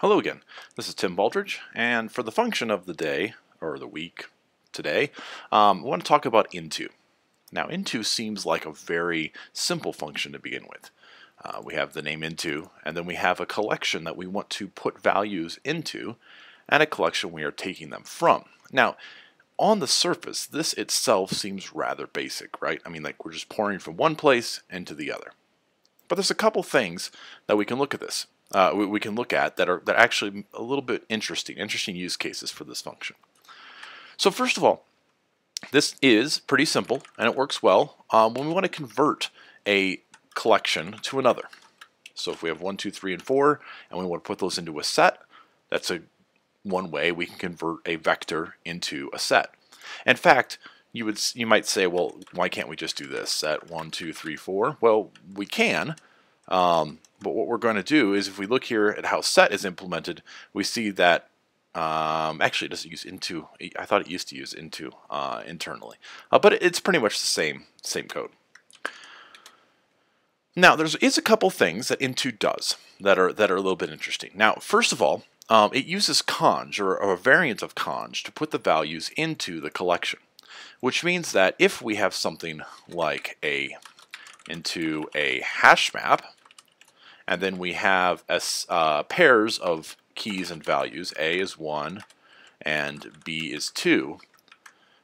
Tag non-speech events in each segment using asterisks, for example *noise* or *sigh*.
Hello again, this is Tim Baldridge, and for the function of the day, or the week today, um, I want to talk about into. Now into seems like a very simple function to begin with. Uh, we have the name into, and then we have a collection that we want to put values into, and a collection we are taking them from. Now, on the surface, this itself seems rather basic, right? I mean, like we're just pouring from one place into the other. But there's a couple things that we can look at this. Uh, we, we, can look at that are that are actually a little bit interesting, interesting use cases for this function. So first of all, this is pretty simple and it works well um, when we want to convert a collection to another. So if we have one, two, three, and 4, and we want to put those into a set, that's a one way we can convert a vector into a set. In fact, you would you might say, well, why can't we just do this? Set 1, 2, 3, 4? Well, we can, um, but what we're going to do is if we look here at how set is implemented, we see that um, actually it doesn't use into, I thought it used to use into uh, internally, uh, but it's pretty much the same, same code. Now, there is a couple things that into does that are that are a little bit interesting. Now, first of all, um, it uses conj, or, or a variant of conj, to put the values into the collection, which means that if we have something like a into a hash map, and then we have as, uh, pairs of keys and values, A is 1 and B is 2,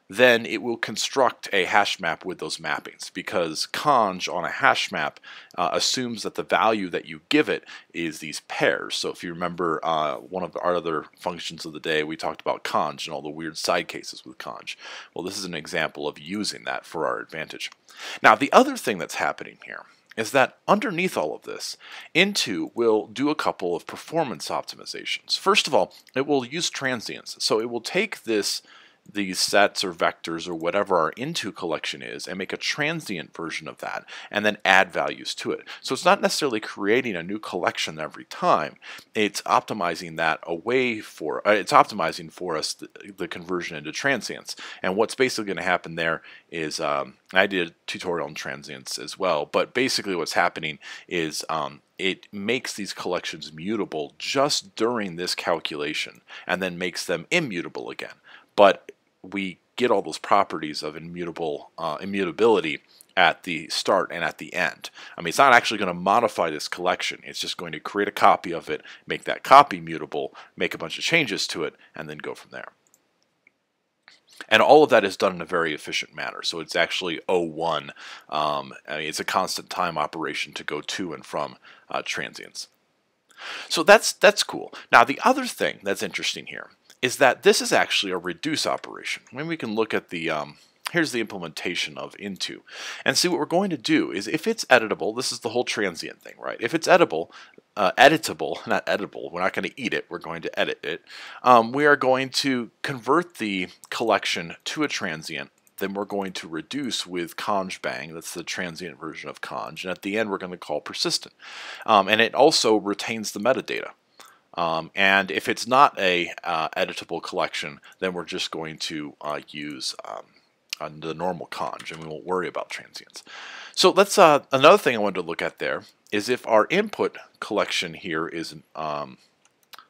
then it will construct a hash map with those mappings because conj on a hash map uh, assumes that the value that you give it is these pairs. So if you remember uh, one of our other functions of the day, we talked about conj and all the weird side cases with conj. Well, this is an example of using that for our advantage. Now, the other thing that's happening here is that underneath all of this, Into will do a couple of performance optimizations. First of all, it will use transients. So it will take this these sets or vectors or whatever our into collection is and make a transient version of that and then add values to it. So it's not necessarily creating a new collection every time. It's optimizing that away for, uh, it's optimizing for us the, the, conversion into transients. And what's basically going to happen there is, um, I did a tutorial on transients as well, but basically what's happening is um, it makes these collections mutable just during this calculation and then makes them immutable again. But we get all those properties of immutable uh, immutability at the start and at the end. I mean, it's not actually going to modify this collection. It's just going to create a copy of it, make that copy mutable, make a bunch of changes to it, and then go from there. And all of that is done in a very efficient manner. So it's actually O1. Um, I mean, it's a constant time operation to go to and from uh, transients. So that's that's cool. Now the other thing that's interesting here is that this is actually a reduce operation. When we can look at the, um, here's the implementation of into. And see what we're going to do is if it's editable, this is the whole transient thing, right? If it's editable, uh, editable, *laughs* not editable, we're not going to eat it, we're going to edit it, um, we are going to convert the collection to a transient then we're going to reduce with conj bang, that's the transient version of conj, and at the end we're going to call persistent. Um, and it also retains the metadata. Um, and if it's not a uh, editable collection, then we're just going to uh, use um, the normal conj, and we won't worry about transients. So let's uh, another thing I wanted to look at there is if our input collection here is, um,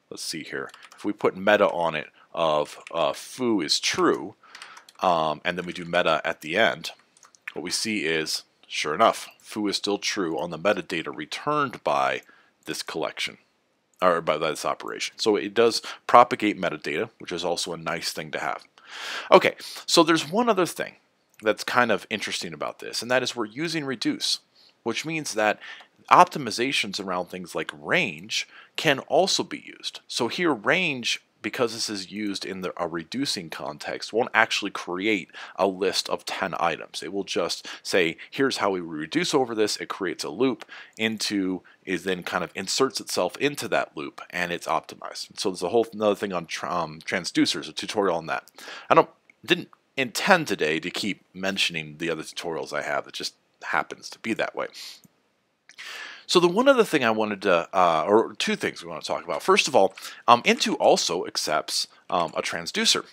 let's see here, if we put meta on it of uh, foo is true, um, and then we do meta at the end, what we see is, sure enough, foo is still true on the metadata returned by this collection or by this operation. So it does propagate metadata, which is also a nice thing to have. Okay, so there's one other thing that's kind of interesting about this, and that is we're using reduce, which means that optimizations around things like range can also be used. So here range because this is used in the, a reducing context, won't actually create a list of 10 items. It will just say, here's how we reduce over this. It creates a loop into, is then kind of inserts itself into that loop and it's optimized. So there's a whole another thing on um, transducers, a tutorial on that. I don't, didn't intend today to keep mentioning the other tutorials I have. It just happens to be that way. So the one other thing I wanted to, uh, or two things we want to talk about. First of all, um, Into also accepts um, a transducer.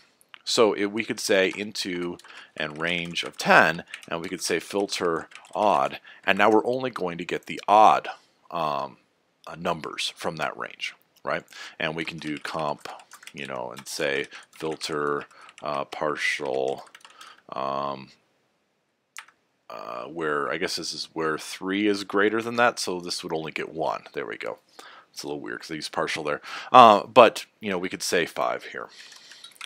So we could say into and range of 10, and we could say filter odd, and now we're only going to get the odd um, uh, numbers from that range. right? And we can do comp, you know, and say filter uh, partial um, uh, where I guess this is where 3 is greater than that, so this would only get 1. There we go. It's a little weird because I use partial there. Uh, but, you know, we could say 5 here.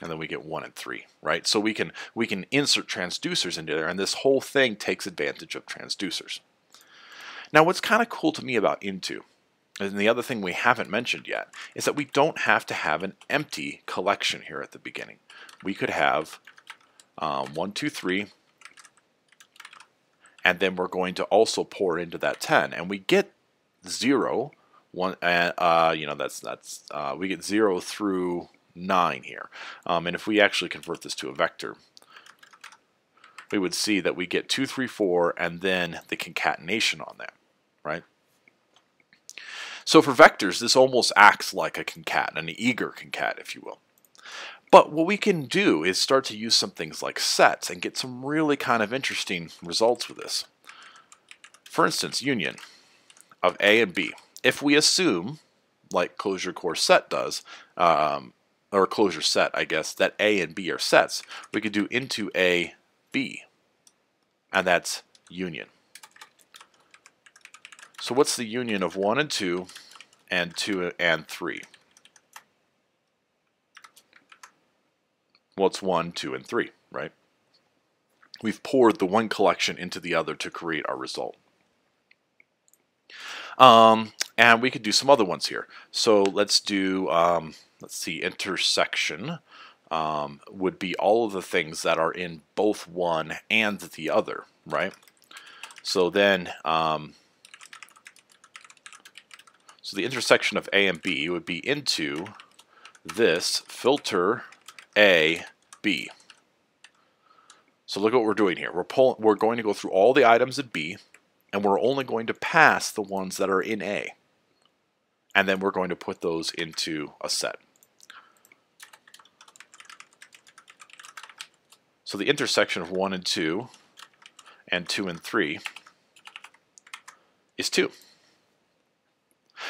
And then we get 1 and 3, right? So we can, we can insert transducers into there, and this whole thing takes advantage of transducers. Now, what's kind of cool to me about Into, and the other thing we haven't mentioned yet, is that we don't have to have an empty collection here at the beginning. We could have um, 1, 2, 3, and then we're going to also pour into that 10 and we get 0 one uh, uh, you know that's that's uh, we get 0 through 9 here. Um, and if we actually convert this to a vector we would see that we get 2 3 4 and then the concatenation on that right? So for vectors this almost acts like a concat an eager concat if you will but what we can do is start to use some things like sets and get some really kind of interesting results with this. For instance, union of A and B. If we assume, like clojure core set does, um, or clojure set, I guess, that A and B are sets, we could do into A, B, and that's union. So what's the union of 1 and 2 and 2 and 3? Well, it's 1, 2, and 3, right? We've poured the one collection into the other to create our result. Um, and we could do some other ones here. So let's do, um, let's see, intersection um, would be all of the things that are in both one and the other, right? So then, um, so the intersection of A and B would be into this filter a, B. So look at what we're doing here. We're, pull, we're going to go through all the items in B, and we're only going to pass the ones that are in A. And then we're going to put those into a set. So the intersection of 1 and 2 and 2 and 3 is 2.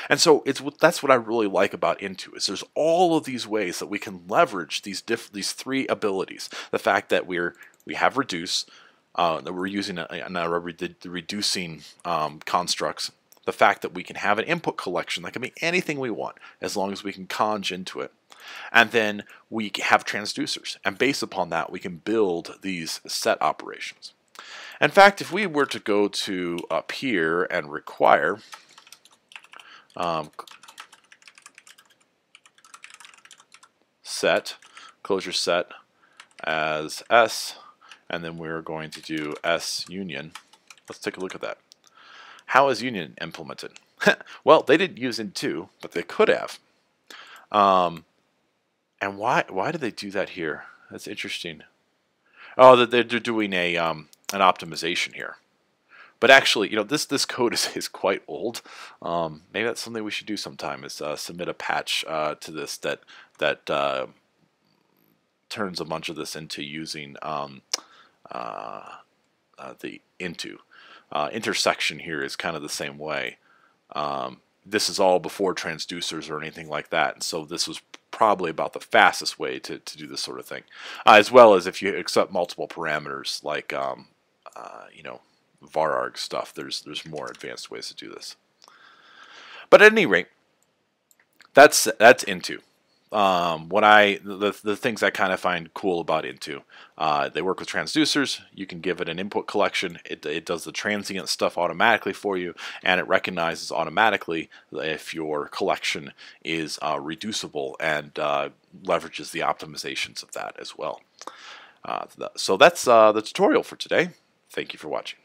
And so it's that's what I really like about Into is there's all of these ways that we can leverage these diff, these three abilities. The fact that we're we have reduce, uh, that we're using a, a, a reducing um, constructs. The fact that we can have an input collection that can be anything we want as long as we can conj into it. And then we have transducers. And based upon that, we can build these set operations. In fact, if we were to go to up here and require, um, set, clojure set as S, and then we're going to do S union. Let's take a look at that. How is union implemented? *laughs* well, they didn't use into, but they could have. Um, and why why did they do that here? That's interesting. Oh, they're, they're doing a um, an optimization here. But actually, you know, this this code *laughs* is, is quite old. Um, maybe that's something we should do sometime is uh, submit a patch uh, to this that that uh, turns a bunch of this into using um, uh, uh, the into. Uh, intersection here is kind of the same way. Um, this is all before transducers or anything like that, and so this was probably about the fastest way to, to do this sort of thing, as well as if you accept multiple parameters like um, you know vararg stuff. There's there's more advanced ways to do this. But at any rate, that's that's into. Um, what I the the things I kind of find cool about into, uh, they work with transducers. You can give it an input collection. It it does the transient stuff automatically for you, and it recognizes automatically if your collection is uh, reducible and uh, leverages the optimizations of that as well. Uh, so that's uh, the tutorial for today. Thank you for watching.